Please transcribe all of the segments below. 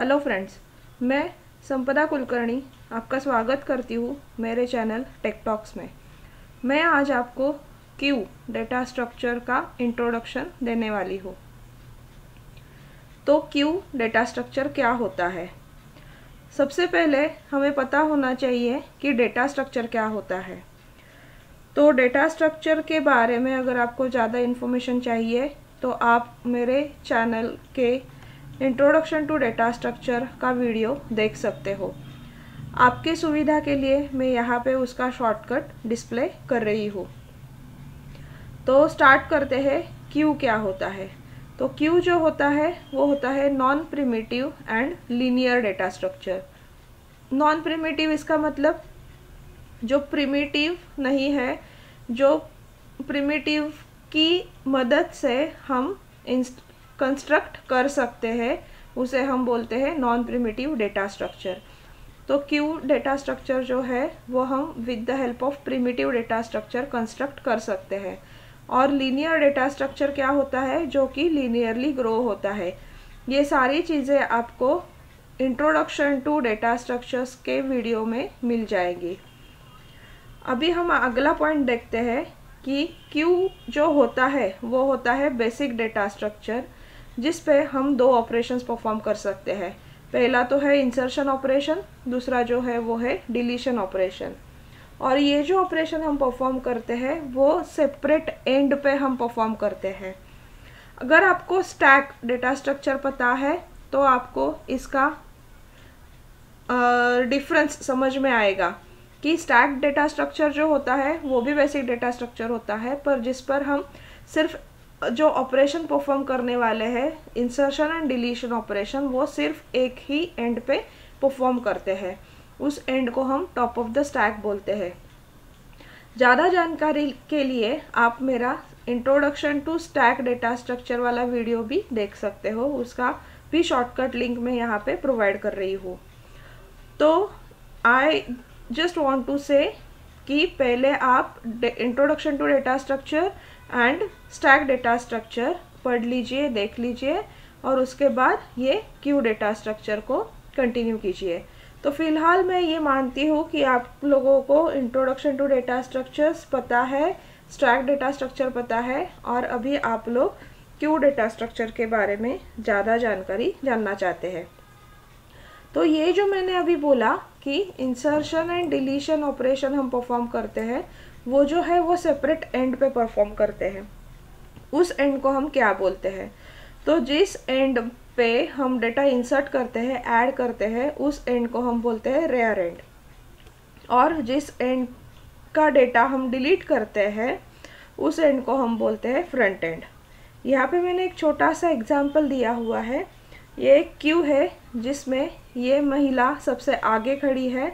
Hello friends मैं संपदा कुलकर्णी आपका स्वागत करती हूँ मेरे चैनल टेकटॉक्स में। मैं आज आपको क्यू डेटा स्ट्रक्चर का इंट्रोडक्शन देने वाली हूँ। तो क्यू डेटा स्ट्रक्चर क्या होता है? सबसे पहले हमें पता होना चाहिए कि डेटा स्ट्रक्चर क्या होता है। तो डेटा स्ट्रक्चर के बारे में अगर आपको ज़्यादा इन्फॉर्मेशन चाहिए तो आप मेरे चैनल के इंट्रोडक्शन टू डेटा स्ट्रक्चर का वीडियो देख सकते हो। आपके सुविधा के लिए मैं यहाँ पे उसका शॉर्टकट डिस्प्ले कर रही हूँ। तो स्टार्ट करते हैं क्यू क्या होता है? तो क्यू जो होता है, वो होता है non primitive and linear data structure non primitive इसका मतलब जो प्रिमिटिव नहीं है, जो प्रिमिटिव की मदद से हम कंस्ट्रक्ट कर सकते हैं, उसे हम बोलते हैं नॉन प्रिमिटिव डेटा स्ट्रक्चर तो क्यू डेटा स्ट्रक्चर जो है, वो हम with the help of primitive data structure construct कर सकते हैं. और लीनियर डेटा स्ट्रक्चर क्या होता है? जो कि लीनियरली ग्रो होता है. ये सारी चीज़ें आपको इंट्रोडक्शन टू डेटा स्ट्रक्चर्स के वीडियो में मिल जाएगी. अभी हम अगला पॉइंट देखते हैं कि क्यू जो होता है, वो होता है बेसिक डेटा स्ट्रक्चर जिस पे हम दो ऑपरेशंस परफॉर्म कर सकते हैं। पहला तो है इंसर्शन ऑपरेशन दूसरा जो है वो है डिलीशन ऑपरेशन और ये जो ऑपरेशन हम परफॉर्म करते हैं वो सेपरेट एंड पे हम परफॉर्म करते हैं। अगर आपको स्टैक डेटा स्ट्रक्चर पता है तो आपको इसका डिफरेंस uh, समझ में आएगा कि स्टैक डेटा स्ट्रक्चर जो होता है वो भी बेसिक डेटा स्ट्रक्चर होता है पर जिस पर हम सिर्फ़ जो ऑपरेशन परफॉर्म करने वाले हैं इंसर्शन एंड डिलीशन ऑपरेशन वो सिर्फ़ एक ही एंड पे परफॉर्म करते हैं। उस एंड को हम टॉप ऑफ़ द स्टैक बोलते हैं। ज़्यादा जानकारी के लिए आप मेरा introduction to stack data structure वाला वीडियो भी देख सकते हो। उसका भी शॉर्टकट लिंक मैं यहाँ पे प्रोवाइड कर रही हूँ। तो आई जस्ट वॉन्ट टू से कि पहले आप introduction to data structure and stack data structure पढ़ लीजिए, देख लीजिए, और उसके बाद ये क्यू डेटा स्ट्रक्चर को कंटिन्यू कीजिए। तो फ़िलहाल मैं ये मानती हूँ कि आप लोगों को इंट्रोडक्शन टू डेटा स्ट्रक्चर्स पता है स्टैक डेटा स्ट्रक्चर पता है, और अभी आप लोग क्यू डेटा स्ट्रक्चर के बारे में ज़्यादा जानकारी जानना चाहते हैं। तो ये जो मैंने अभी बोला कि इंसर्शन एंड डिलीशन ऑपरेशन हम परफॉर्म करते हैं, वो जो है वो सेपरेट एंड पे परफॉर्म करते हैं। उस एंड को हम क्या बोलते हैं? तो जिस एंड पे हम डेटा इंसर्ट करते हैं ऐड करते हैं, उस एंड को हम बोलते हैं रेयर एंड और जिस एंड का डेटा हम डिलीट करते हैं, उस एंड को हम बोलते हैं फ्रंट एंड यहाँ पे मैंने एक छोटा सा एग्ज़ाम्पल दिया हुआ है। ये एक क्यू है जिसमें ये महिला सबसे आगे खड़ी है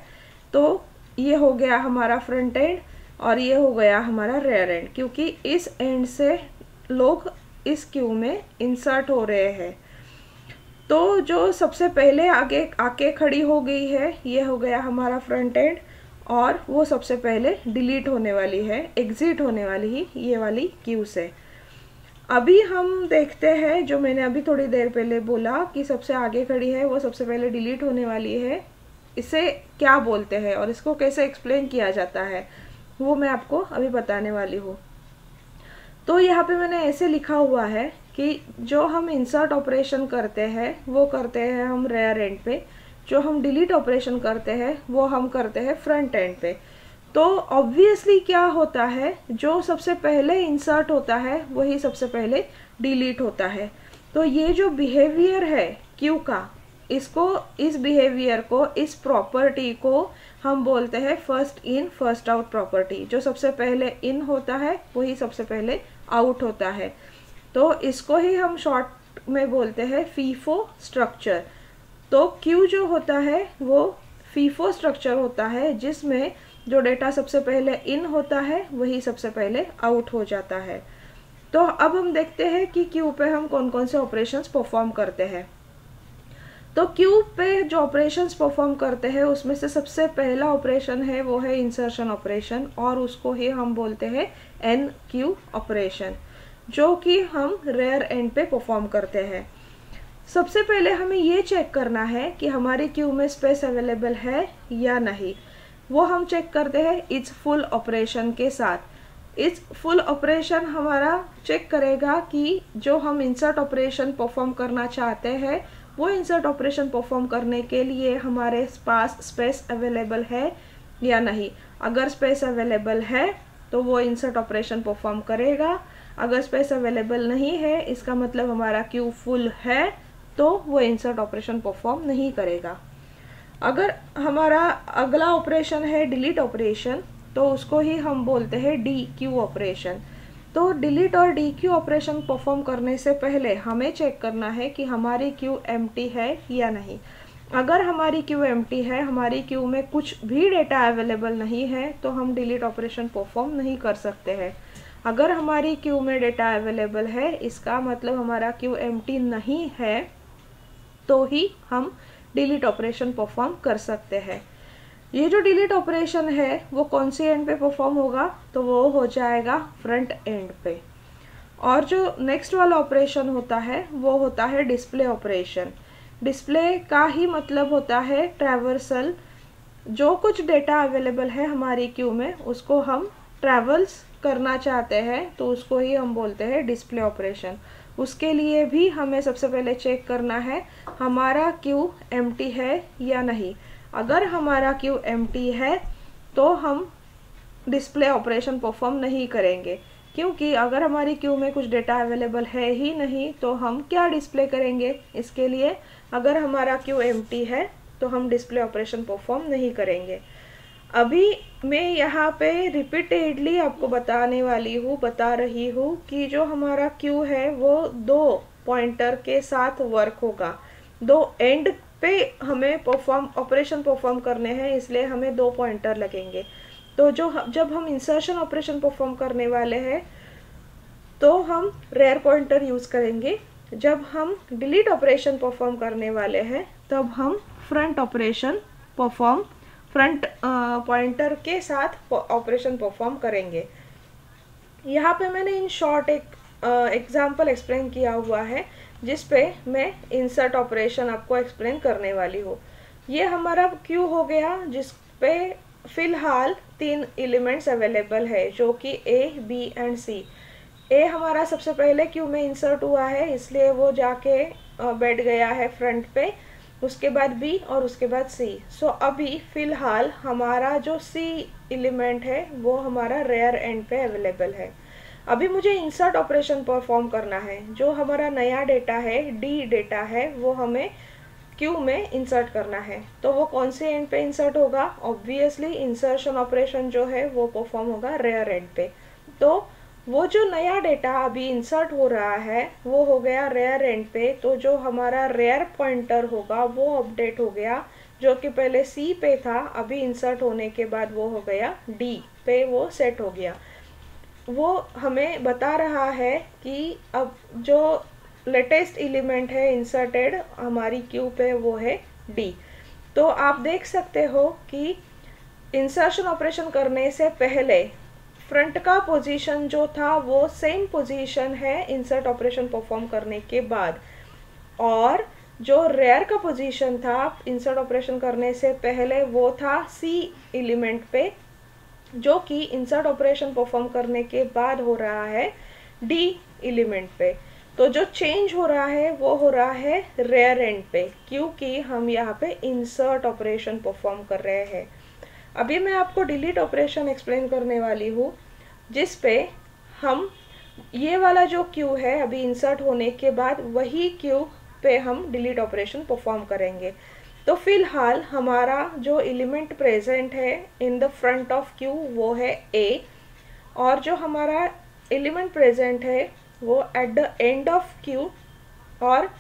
तो ये हो गया हमारा फ्रंट एंड और ये हो गया हमारा रेयर एंड क्योंकि इस एंड से लोग इस क्यू में इंसर्ट हो रहे हैं। तो जो सबसे पहले आगे आके खड़ी हो गई है, ये हो गया हमारा फ्रंट एंड और वो सबसे पहले डिलीट होने वाली है एग्जिट होने वाली ही ये वाली क्यू से। अभी हम देखते हैं, जो मैंने अभी थोड़ी देर पहले बोला कि सबसे आगे खड़ी है, वो सबसे पहले डिलीट होने वाली है। इसे क्या बोलते हैं और इसको कैसे एक्सप्लेन किया जाता है, वो मैं आपको अभी बताने वाली हूँ। तो यहाँ पे मैंने ऐसे लिखा हुआ है कि जो हम इंसर्ट ऑपरेशन करते हैं, वो करते हैं हम रेयर एंड पे। जो हम डिलीट ऑपरेशन करते हैं, वो हम करते हैं फ्रंट एंड पे। तो ऑब्वियसली क्या होता है? जो सबसे पहले इंसर्ट होता है, वही सबसे पहले डिलीट होता है। तो ये जो बिहेवियर है क्यू का, इसको, इस बिहेवियर को, इस प्रॉपर्टी को हम बोलते हैं first in first out property जो सबसे पहले इन होता है, वही सबसे पहले आउट होता है। तो इसको ही हम शॉर्ट में बोलते हैं फीफो स्ट्रक्चर तो क्यू जो होता है, वो फीफो स्ट्रक्चर होता है, जिसमें जो डेटा सबसे पहले इन होता है, वही सबसे पहले आउट हो जाता है। तो अब हम देखते हैं कि क्यू पे हम कौन कौन से ऑपरेशंस परफॉर्म करते हैं। तो क्यूब पे जो ऑपरेशंस परफॉर्म करते हैं, उसमें से सबसे पहला ऑपरेशन है, वो है इंसर्शन ऑपरेशन और उसको ही हम बोलते हैं एन क्यू ऑपरेशन जो कि हम रेयर एंड पे परफॉर्म करते हैं। सबसे पहले हमें ये चेक करना है कि हमारे क्यू में स्पेस अवेलेबल है या नहीं। वो हम चेक करते हैं इट्स फुल ऑपरेशन के साथ। इस फुल ऑपरेशन हमारा चेक करेगा कि जो हम इंसर्ट ऑपरेशन परफॉर्म करना चाहते हैं, वो इंसर्ट ऑपरेशन परफॉर्म करने के लिए हमारे पास स्पेस अवेलेबल है या नहीं। अगर स्पेस अवेलेबल है तो वो इंसर्ट ऑपरेशन परफॉर्म करेगा। अगर स्पेस अवेलेबल नहीं है, इसका मतलब हमारा क्यू फुल है तो वो इंसर्ट ऑपरेशन परफॉर्म नहीं करेगा। अगर हमारा अगला ऑपरेशन है डिलीट ऑपरेशन तो उसको ही हम बोलते हैं डी क्यू ऑपरेशन तो डिलीट और डी क्यू ऑपरेशन परफॉर्म करने से पहले हमें चेक करना है कि हमारी क्यू एम है या नहीं. अगर हमारी क्यू एम है, हमारी क्यू में कुछ भी डेटा अवेलेबल नहीं है तो हम डिलीट ऑपरेशन परफॉर्म नहीं कर सकते हैं. अगर हमारी क्यू में डेटा अवेलेबल है, इसका मतलब हमारा क्यू एम नहीं है तो ही हम डिलीट ऑपरेशन परफॉर्म कर सकते हैं। ये जो डिलीट ऑपरेशन है, वो कौन सी एंड पे परफॉर्म होगा? तो वो हो जाएगा फ्रंट एंड पे। और जो नेक्स्ट वाला ऑपरेशन होता है, वो होता है डिस्प्ले ऑपरेशन डिस्प्ले का ही मतलब होता है ट्रैवर्सल जो कुछ डेटा अवेलेबल है हमारी क्यू में, उसको हम ट्रैवल्स करना चाहते हैं तो उसको ही हम बोलते हैं डिस्प्ले ऑपरेशन उसके लिए भी हमें सबसे पहले चेक करना है, हमारा क्यू एम है या नहीं। अगर हमारा क्यू एम है तो हम डिस्प्ले ऑपरेशन परफॉर्म नहीं करेंगे। क्योंकि अगर हमारी क्यू में कुछ डेटा अवेलेबल है ही नहीं तो हम क्या डिस्प्ले करेंगे? इसके लिए अगर हमारा क्यू एम है तो हम डिस्प्ले ऑपरेशन परफॉर्म नहीं करेंगे। अभी मैं यहाँ पे रिपीटेडली आपको बताने वाली हूँ, बता रही हूँ कि जो हमारा क्यू है, वो दो पॉइंटर के साथ वर्क होगा। दो एंड पे हमें परफॉर्म ऑपरेशन परफॉर्म करने हैं, इसलिए हमें दो पॉइंटर लगेंगे। तो जो जब हम इंसर्शन ऑपरेशन परफॉर्म करने वाले हैं तो हम रेयर पॉइंटर यूज़ करेंगे। जब हम डिलीट ऑपरेशन परफॉर्म करने वाले हैं, तब हम front operation perform front pointer के साथ ऑपरेशन परफॉर्म करेंगे। यहाँ पे मैंने इन शॉर्ट एक एग्ज़ाम्पल एक्सप्लेन किया हुआ है, जिस पे मैं इंसर्ट ऑपरेशन आपको एक्सप्लेन करने वाली हूँ। ये हमारा क्यू हो गया, जिस पे फ़िलहाल तीन एलिमेंट्स अवेलेबल है, जो कि ए बी एंड सी ए हमारा सबसे पहले क्यू में इंसर्ट हुआ है, इसलिए वो जाके बैठ गया है फ्रंट पे। उसके बाद बी और उसके बाद सी सो अभी फ़िलहाल हमारा जो सी एलिमेंट है, वो हमारा रेयर एंड पे अवेलेबल है। अभी मुझे इंसर्ट ऑपरेशन परफॉर्म करना है। जो हमारा नया डेटा है डी डेटा है, वो हमें क्यू में इंसर्ट करना है। तो वो कौन से एंड पे इंसर्ट होगा? ऑब्वियसली इंसर्शन ऑपरेशन जो है, वो परफॉर्म होगा रेयर एंड पे। तो वो जो नया डेटा अभी इंसर्ट हो रहा है, वो हो गया रेयर एंड पे। तो जो हमारा रेयर पॉइंटर होगा, वो अपडेट हो गया, जो कि पहले सी पे था, अभी इंसर्ट होने के बाद वो हो गया डी पे, वो सेट हो गया। वो हमें बता रहा है कि अब जो लेटेस्ट एलिमेंट है इंसर्टेड हमारी क्यू पे वो है डी तो आप देख सकते हो कि इंसर्शन ऑपरेशन करने से पहले फ्रंट का पोजीशन जो था, वो सेम पोजीशन है इंसर्ट ऑपरेशन परफॉर्म करने के बाद। और जो रेयर का पोजीशन था इंसर्ट ऑपरेशन करने से पहले वो था सी एलिमेंट पे, जो कि इंसर्ट ऑपरेशन परफॉर्म करने के बाद हो रहा है डी एलिमेंट पे। तो जो चेंज हो रहा है, वो हो रहा है रेयर एंड पे, क्योंकि हम यहाँ पे इंसर्ट ऑपरेशन परफॉर्म कर रहे हैं। अभी मैं आपको डिलीट ऑपरेशन एक्सप्लेन करने वाली हूँ, जिस पे हम ये वाला जो क्यू है अभी इंसर्ट होने के बाद, वही क्यू पे हम डिलीट ऑपरेशन परफॉर्म करेंगे। तो फ़िलहाल हमारा जो एलिमेंट प्रेजेंट है in the front of queue वो है ए और जो हमारा एलिमेंट प्रेजेंट है, वो at the end of queue और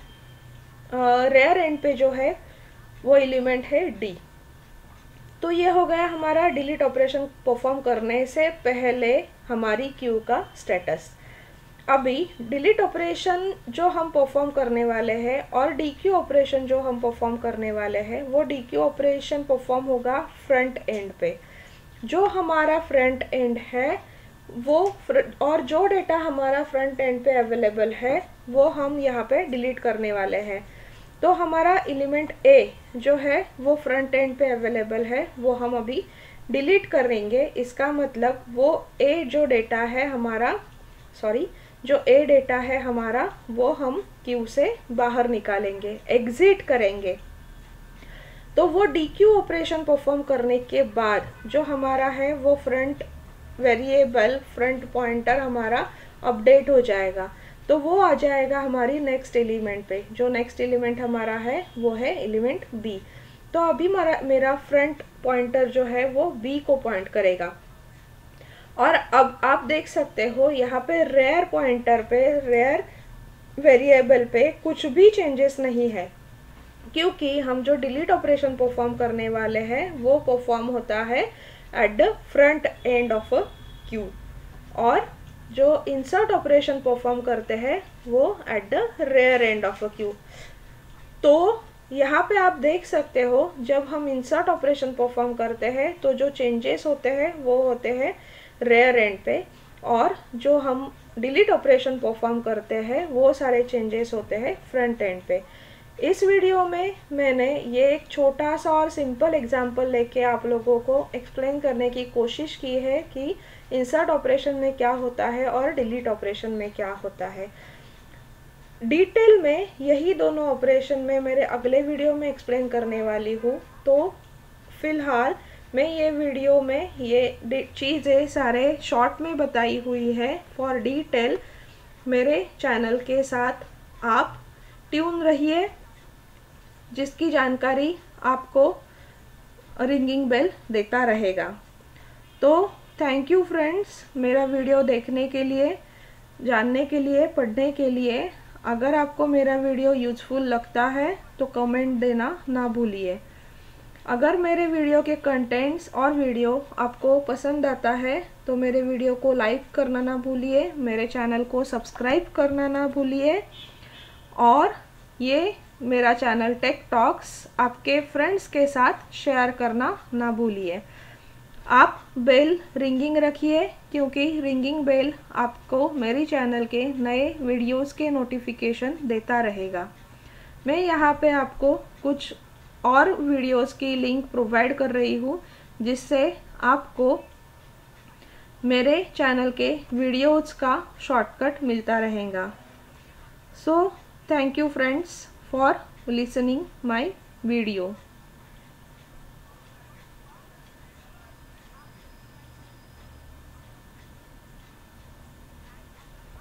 रेयर एंड पे जो है, वो एलिमेंट है डी तो ये हो गया हमारा डिलीट ऑपरेशन परफॉर्म करने से पहले हमारी क्यू का स्टेटस अभी डिलीट ऑपरेशन जो हम परफॉर्म करने वाले हैं और डी क्यू ऑपरेशन जो हम परफॉर्म करने वाले हैं, वो डी क्यू ऑपरेशन परफॉर्म होगा फ्रंट एंड पे. जो हमारा फ्रंट एंड है, वो और जो डेटा हमारा फ्रंट एंड पे अवेलेबल है, वो हम यहाँ पे डिलीट करने वाले हैं. तो हमारा एलिमेंट ए जो है, वो फ्रंट एंड पे अवेलेबल है, वो हम अभी डिलीट करेंगे इसका मतलब वो ए जो डेटा है हमारा सॉरी जो ए डेटा है हमारा, वो हम क्यू से बाहर निकालेंगे एग्जिट करेंगे। तो वो डी क्यू ऑपरेशन परफॉर्म करने के बाद जो हमारा है, वो फ्रंट वेरिएबल फ्रंट पॉइंटर हमारा अपडेट हो जाएगा। तो वो आ जाएगा हमारी नेक्स्ट एलिमेंट पे। जो नेक्स्ट एलिमेंट हमारा है, वो है एलिमेंट बी तो अभी मेरा मेरा फ्रंट पॉइंटर जो है, वो बी को पॉइंट करेगा। और अब आप देख सकते हो, यहाँ पे रेयर पॉइंटर पे रेयर वेरिएबल पे कुछ भी चेंजेस नहीं है। क्योंकि हम जो डिलीट ऑपरेशन परफॉर्म करने वाले हैं, वो परफॉर्म होता है at the front end of queue और जो इंसर्ट ऑपरेशन परफॉर्म करते हैं, वो at the rear end of a queue तो यहाँ पे आप देख सकते हो, जब हम इंसर्ट ऑपरेशन परफॉर्म करते हैं तो जो चेंजेस होते हैं, वो होते हैं रेयर एंड पे. और जो हम डिलीट ऑपरेशन परफॉर्म करते हैं, वो सारे चेंजेस होते हैं फ्रंट एंड पे. इस वीडियो में मैंने ये एक छोटा सा और सिंपल एग्जांपल लेके आप लोगों को एक्सप्लेन करने की कोशिश की है कि इंसर्ट ऑपरेशन में क्या होता है और डिलीट ऑपरेशन में क्या होता है। डिटेल में यही दोनों ऑपरेशन में मेरे अगले वीडियो में एक्सप्लेन करने वाली हूँ। तो फ़िलहाल मैं ये वीडियो में ये चीज़ें सारे शॉर्ट में बताई हुई है। फॉर डिटेल मेरे चैनल के साथ आप ट्यून रहिए। जिसकी जानकारी आपको रिंगिंग बेल देता रहेगा। तो थैंक यू फ्रेंड्स मेरा वीडियो देखने के लिए, जानने के लिए, पढ़ने के लिए। अगर आपको मेरा वीडियो यूजफुल लगता है तो कमेंट देना ना भूलिए। अगर मेरे वीडियो के कंटेंट्स और वीडियो आपको पसंद आता है तो मेरे वीडियो को लाइक करना ना भूलिए। मेरे चैनल को सब्सक्राइब करना ना भूलिए। और ये मेरा चैनल टेक टॉक्स आपके फ्रेंड्स के साथ शेयर करना ना भूलिए। आप बेल रिंगिंग रखिए, क्योंकि रिंगिंग बेल आपको मेरी चैनल के नए वीडियोस के नोटिफिकेशन देता रहेगा। मैं यहाँ पे आपको कुछ और वीडियोस की लिंक प्रोवाइड कर रही हूँ, जिससे आपको मेरे चैनल के वीडियोस का शॉर्टकट मिलता रहेगा। So thank you friends for listening my video